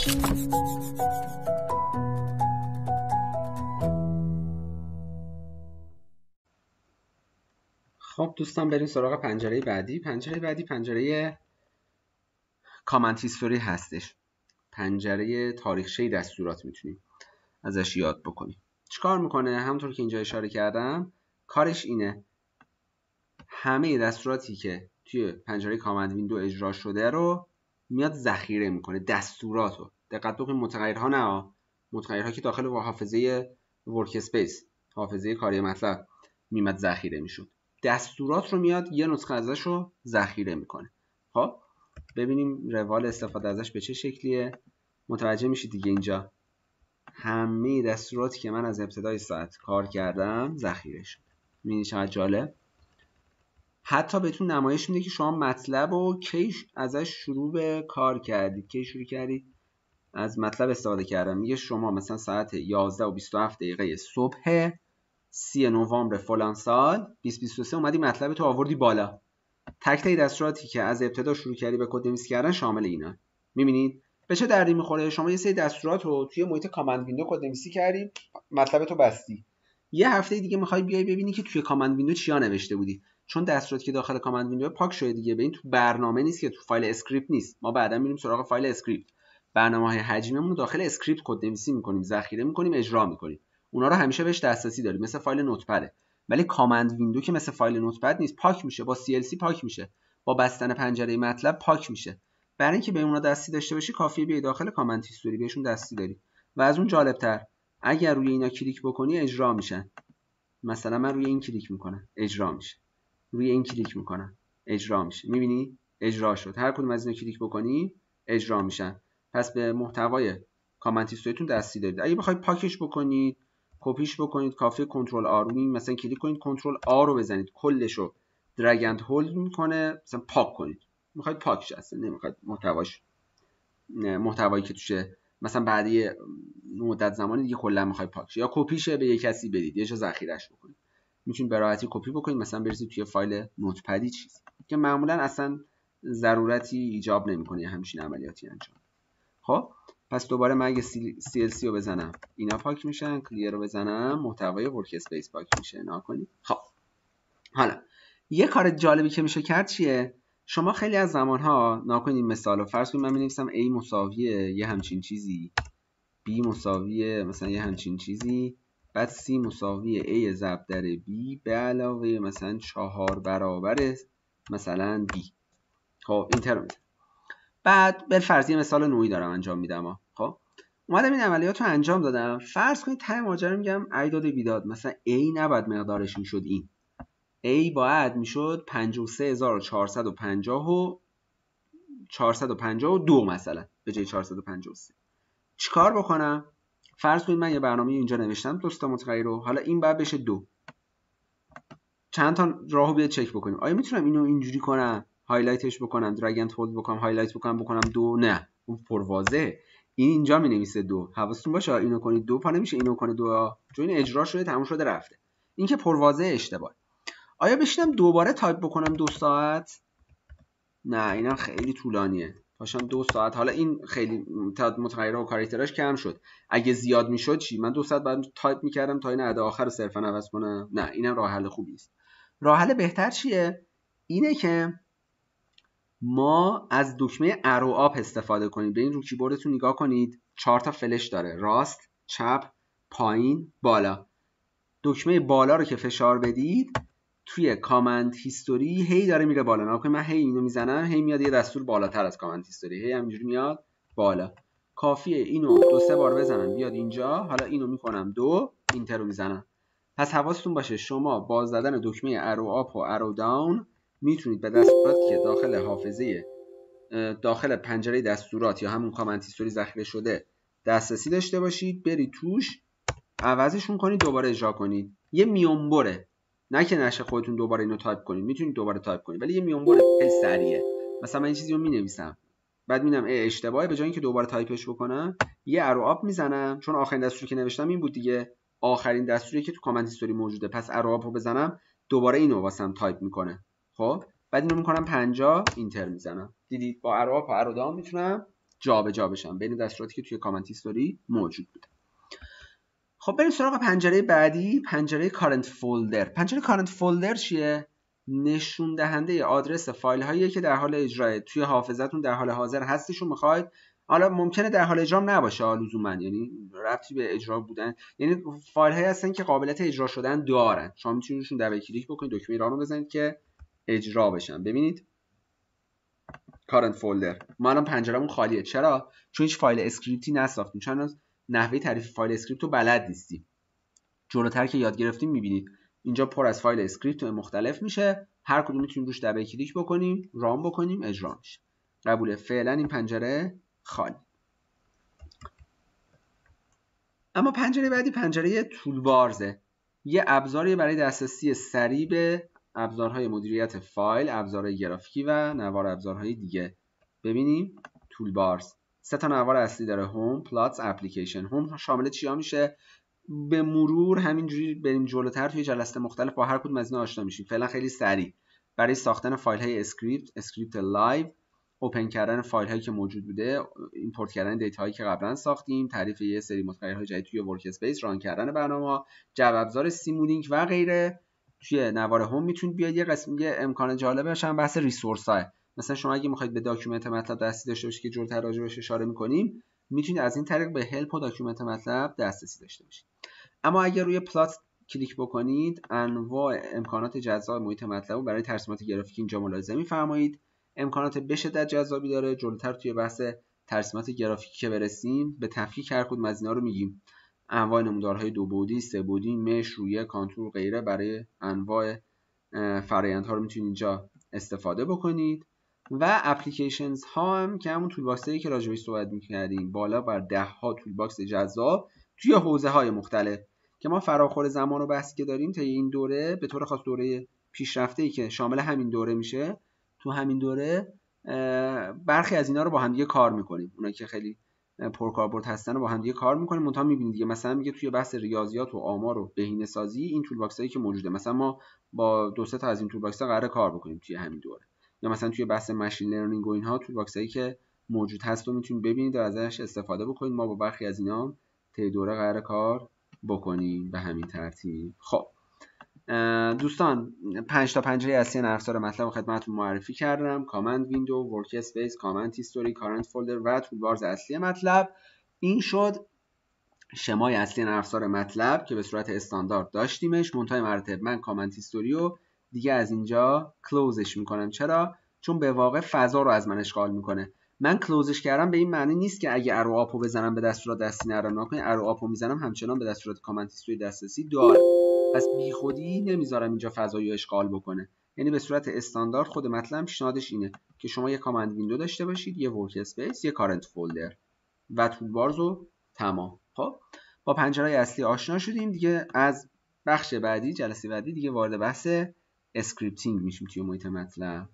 خب دوستان بریم سراغ پنجره بعدی. پنجره بعدی پنجره کامنت هیستوری هستش. پنجره تاریخچه دستورات می‌تونیم ازش یاد بکنیم. چیکار می‌کنه؟ همونطور که اینجا اشاره کردم کارش اینه. همه دستوراتی که توی پنجره کامند ویندو اجرا شده رو میاد ذخیره می‌کنه دستورات رو دقت بکنید متغیرها نه متغیرها که داخل حافظه ورک اسپیس حافظه کاری مطلب میمد ذخیره می‌شد. دستورات رو میاد یه نسخه ازش رو ذخیره می‌کنه. خب؟ ببینیم روال استفاده ازش به چه شکلیه. متوجه میشید دیگه اینجا. همه دستوراتی که من از ابتدای ساعت کار کردم ذخیره شد. می‌بینید چقدر جالب؟ حتی بهتون نمایش میده که شما MATLAB و کی ازش شروع به کار کردید. کی شروع کردید؟ از MATLAB استفاده کردم میگه شما مثلا ساعت 11 و 27 دقیقه صبح 30 نوامبر فلان سال 2023 اومدی MATLAB تو آوردی بالا. تک تک دستوراتی که از ابتدا شروع کردی به کد نویسی کردن شامل اینا. می‌بینید؟ به چه دردی می‌خوره؟ شما یه سری دستورات رو توی محیط command window کد نویسی کردی MATLAB تو بستی. یه هفته دیگه می‌خوای بیای ببینی که توی command window چیا نوشته بودی. چون دستوراتی که داخل command window پاک شده دیگه. به این تو برنامه نیست که تو فایل script نیست. ما بعدا میریم سراغ فایل script. برنامه های حجیممون رو داخل script کد نویسی می‌کنیم ذخیره می‌کنیم اجرا می‌کنیم. اونا رو همیشه بهش دسترسی داریم مثل فایل Notepad ه ولی command window که مثل فایل Notepad نیست پاک میشه. با CLC پاک میشه. با بستن پنجره MATLAB پاک میشه. برای اینکه به اونا دسترسی داشته باشی کافیه بیای داخل command history بهشون دسترسی داری. و از اون جالبتر اگر روی اینا کلیک بکنی اجرا میشن. مثلا من روی این کلیک می‌کنم اجرا میشه. روی این کلیک می‌کنم اجرا میشه. می‌بینی؟ اجرا شد. هر کدوم از اینا کلیک بکنی اجرا میشن. پس به محتوای command history تون دسترسی دارید. اگه بخواید پاکش بکنید کپیش بکنید کافی control R روی مثلا کلیک کنید control R رو بزنید. کلش رو drag and hold می‌کنه. مثلا پاک کنید. می‌خواید پاکش اصلا نمی‌خواید محتواش محتوایی که توشه. مثلا بعد یه مدت زمانی دیگه کلا می‌خواید پاکش. یا کپیشه به یه کسی بدید. یه جا ذخیرش بکنید. می‌تونید به راحتی کپی بکنید مثلا بریزید توی فایل Notepad ی چیز. که معمولا اصلا ضرورتی ایجاب نمی‌کنه همچین عملیاتی انجام. خب پس دوباره من اگه CLC رو بزنم اینا پاک میشن clear رو بزنم محتوای workspace پاک میشه نکنید خب حالا یه کار جالبی که میشه کرد چیه؟ شما خیلی از زمانها نکنید مثال رو فرض کنید من بنویسم A مساویه یه همچین چیزی B مساویه مثلا یه همچین چیزی. بعد C مساوی A ضرب در B به علاوه مثلا چهار برابر مثلا B خب اینتر بعد به فرضی مثال نوعی دارم انجام میدم خب اومدم این عملیات رو انجام دادم. فرض کنید ته ماجرا میگم ای داد بیداد. مثلا A نباید مقدارش می‌شد این. A باید می‌شد 53450 و 452 مثلا به جای 453 چیکار بکنم؟ فرض کنید من یه برنامه اینجا نوشتم دو تا متغیر رو. حالا این بعد بشه دو. چند تا راهو بیاد چک بکنیم. آیا می‌تونم اینو اینجوری کنم؟ highlight ش بکنم drag and hold بکنم highlight بکنم بکنم دو؟ نه. اون پر واضحه. این اینجا می نویسه دو. حواستون باشه اینو کنید دو؟ پا نمیشه اینو کنه دو. چون این اجرا شده تموم شده رفته. این که پر واضحه اشتباه. آیا بشینم دوباره تایپ بکنم دو ساعت؟ نه اینم خیلی طولانیه. پاشم دو ساعت. حالا این خیلی تعداد متغیرها و کاراکتراش کم شد. اگه زیاد می‌شد چی؟ من دو ساعت بعد تایپ می‌کردم تا این عدد آخر رو صرفا عوض کنم. نه اینم راه حل خوبی است راه حل بهتر چیه؟ اینه که ما از دکمه arrow up استفاده کنید به این رو کیبوردتون نگاه کنید. چهار تا فلش داره. راست چپ پایین بالا. دکمه بالا رو که فشار بدید توی کامند هیستوری هی داره میره بالا. نکنید من هی اینو می‌زنم هی میاد یه دستور بالاتر از کامند هیستوری هی همینجوری میاد بالا. کافیه. اینو دو سه بار بزنم. بیاد اینجا. حالا اینو می‌کنم دو اینتر رو می‌زنم. پس حواستون باشه شما با زدن دکمه ارو آپ و ارو داون می‌تونید به دستوراتی که داخل حافظه داخل پنجره دستورات یا همون command history ذخیره شده دسترسی داشته باشید. برید توش عوضشون کنید دوباره اجرا کنید. یه میونبره نه که نشه خودتون دوباره اینو تایپ کنید می‌تونید دوباره تایپ کنید ولی یه میونبر خیلی سریعه. مثلا من این چیزی رو می‌نویسم. بعد می‌بینم اشتباهه. به جای اینکه دوباره تایپش بکنم یه arrow up می‌زنم. چون آخرین دستوری که نوشتم این بود دیگه. آخرین دستوری که تو command history موجوده. پس arrow up رو بزنم دوباره اینو واسم تایپ می‌کنه. خب؟ بعد اینو می‌کنم 50 enter می‌زنم. دیدید؟ با arrow up و arrow down می‌تونم جابجا جا بشن بین دستوراتی که توی command history موجود بوده. خب بریم سراغ پنجره بعدی پنجره current folder پنجره current folder چیه؟ نشون دهنده آدرس فایل هایی که در حال اجرای توی حافظتون در حال حاضر هستشون می‌خواید. حالا ممکنه در حال اجرا نباشه لزوما یعنی ربطی به اجرا بودن. یعنی فایل هایی هستن که قابلیت اجرا شدن دارن. شما می‌تونید روشون double click بکنید دکمه run رو بزنید که اجرا بشن. ببینید. current folder ما الان پنجرمون خالیه. چرا؟ چون هیچ فایل script ی نساختیم. چون نحوه تعریف فایل script رو بلد نیستیم جلوتر که یاد گرفتیم می‌بینید اینجا پر از فایل script مختلف میشه. هر کدوم می‌تونیم روش double click بکنیم run بکنیم اجرا میشه. قبوله فعلا این پنجره خالی. اما پنجره بعدی پنجره toolbars ه یه ابزاری برای دسترسی سریع به ابزارهای مدیریت فایل، ابزارهای گرافیکی و نوار ابزارهای دیگه. ببینیم. toolbars سه تا نوار اصلی داره home، plots، application home شامل چیا میشه؟ به مرور همینجوری بریم جلوتر توی جلسه مختلف با هر کدوم از اینا آشنا میشیم. فعلا خیلی سریع. برای ساختن فایل های script script live open کردن فایل هایی که موجود بوده import کردن data هایی که قبلا ساختیم تعریف یه سری متغیرهای جدید توی workspace run کردن برنامه جو ابزار Simulink و غیره. توی نوار home می‌تونید بیاد یه قسم امکان جالبش هم بحث resource های مثلا شما اگه می‌خواید به document MATLAB دستی داشته باشید که جلوتر راجع بهش اشاره می‌کنیم می‌تونید از این طریق به help و document MATLAB دسترسی داشته باشید. اما اگر روی plot کلیک بکنید انواع امکانات جذاب محیط MATLAB رو برای ترسیمات گرافیکی اینجا ملاحظه میفرمایید. امکانات به شدت جذابی داره. جلوتر توی بحث ترسیمات گرافیکی که برسیم به تفکیک هر کدوم از اینا رو میگیم. انواع نمودارهای دو بعدی سه بعدی mesh رویه contour غیره برای انواع فرایندها رو می‌تونید اینجا استفاده بکنید. و applications ها هم که همون toolbox که راجبش صحبت می‌کردیم بالا بر ده ها toolbox جذاب توی حوزه های مختلف که ما فراخور زمان و بحثی که داریم تا این دوره به طور خاص دوره پیشرفته ای که شامل همین دوره میشه تو همین دوره برخی از اینا رو با هم دیگه کار می‌کنیم. اونایی که خیلی پرکاربرد هستن رو با هم دیگه کار می‌کنیم. منتها می‌بینید دیگه مثلا میگه توی بحث ریاضیات و آمار و بهینه سازی این toolbox هایی که موجوده. مثلا ما با دو سه تا از این toolbox ها قرار کار بکنیم توی همین دوره. یا مثلا توی بحث machine learning و اینها toolbox هایی که موجود هست رو می‌تونید ببینید و ازش استفاده بکنید. ما با برخی از اینا طی دوره قرار کار بکنیم به همین ترتیب. خب. دوستان پنج تا پنجره اصلی افزار MATLAB خدمتتون معرفی کردم. command window workspace command history current folder و toolbars اصلی MATLAB. این شد شمای اصلی افزار مطلب که به صورت استاندارد داشتیمش. منتهای مراتب من کامنت هیستوری رو دیگه از اینجا کلوزش می‌کنم چرا؟ چون به واقع فضا رو از من اشغال می‌کنه. من کلوزش کردم به این معنی نیست که اگه ارو آپو بزنم به دستورات دستی نرم. نکنید ارو آپو می‌زنم همچنان به دستورات کامنت هیستوری دسترسی داره. پس بیخودی نمی‌ذارم اینجا فضایی اشغال بکنه. یعنی به صورت استاندارد خود مطلب پیشنهادش اینه که شما یه command window داشته باشید یه workspace یه current folder و toolbars و تمام. خب؟ با پنجره اصلی آشنا شدیم. دیگه از بخش بعدی جلسه بعدی دیگه وارد بحث scripting میشیم توی محیط MATLAB.